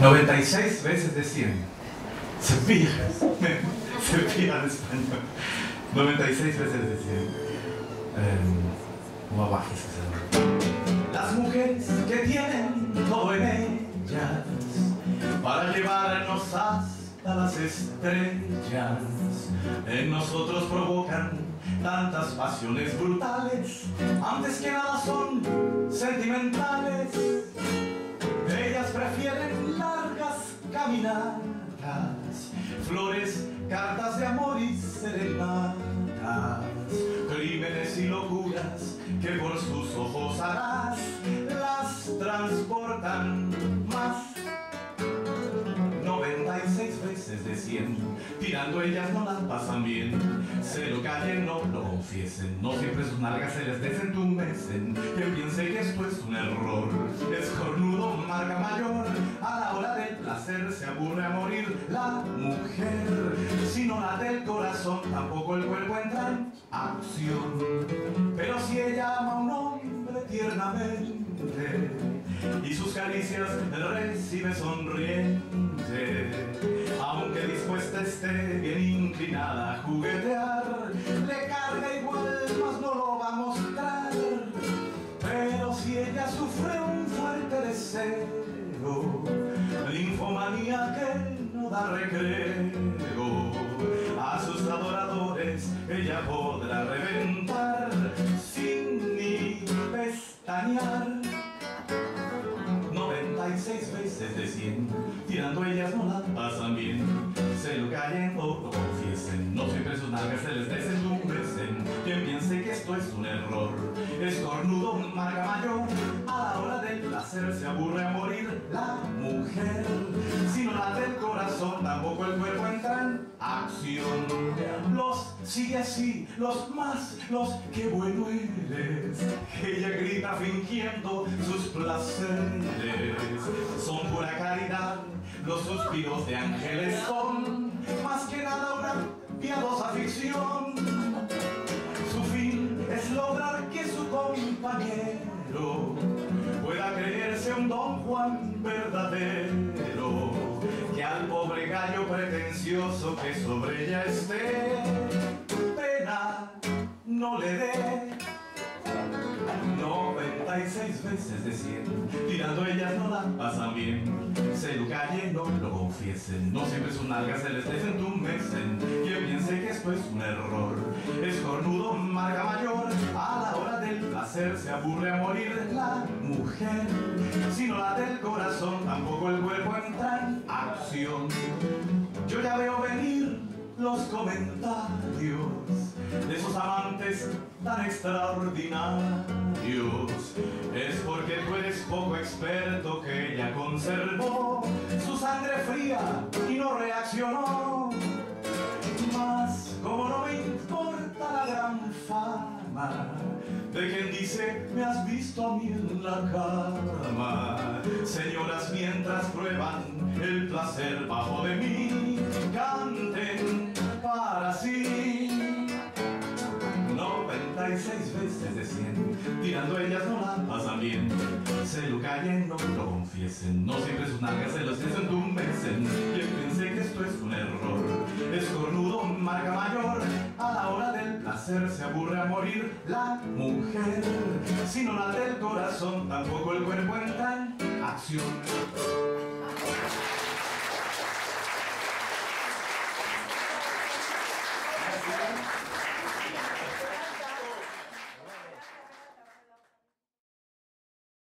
96 veces de 100. Se fija, se fija en español. 96 veces de 100. Eh, o Las mujeres que tienen todo en ellas para llevarnos hasta las estrellas, en nosotros provocan tantas pasiones brutales, antes que nada son sentimentales. Ellas prefieren caminatas, flores, cartas de amor y serenatas, crímenes y locuras que por sus ojos harás las transportan 100, tirando ellas no las pasan bien. Se lo callen, no lo confiesen, no siempre sus nalgas se les desentumecen. Que piense que esto es un error, es cornudo, marca mayor. A la hora del placer se aburre a morir la mujer. Si no la del corazón, tampoco el cuerpo entra en acción. Pero si ella ama a un hombre tiernamente, y sus caricias recibe sonriente. Esté bien inclinada a juguetear, le carga igual, mas no lo va a mostrar. Pero si ella sufre un fuerte deseo, linfomanía que no da recreo, a sus adoradores ella podrá reventar sin ni pestañear. 96 veces de 100, tirando ellas no la pasan bien. Se lo callen o lo confiesen, no siempre sus nalgas se les desenlumbrecen. Quien piense que esto es un error, es cornudo, marga mayor. A la hora del placer se aburre a morir la mujer. Si no la del corazón, tampoco el cuerpo entra en acción. Los sigue así, los más, los que bueno eres. Ella grita fingiendo sus placeres son pura caridad, los suspiros de ángeles son Su fin es lograr que su compañero pueda creerse un don Juan verdadero, que al pobre gallo pretencioso que sobre ella esté, pena no le dé 96 veces de 100, tirando ellas no la pasan bien. Se lo callen, no lo no siempre sus nalgas se les desentumecen. Quien piense que esto es un error, es cornudo, marga mayor. A la hora del placer se aburre a morir la mujer. Si no la del corazón, tampoco el cuerpo entra en acción. Yo ya veo venir los comentarios de esos amantes tan extraordinarios. Poco experto que ella conservó su sangre fría y no reaccionó. Mas como no me importa la gran fama de quien dice me has visto a mí en la cama, señoras mientras prueban el placer bajo de mí, pasan bien. Se lo callen, no lo confiesen, no siempre sus nalgas se los desentumecen. Quien piense que esto es un error, es cornudo, marca mayor. A la hora del placer se aburre a morir la mujer. Si no la del corazón, tampoco el cuerpo entra en acción.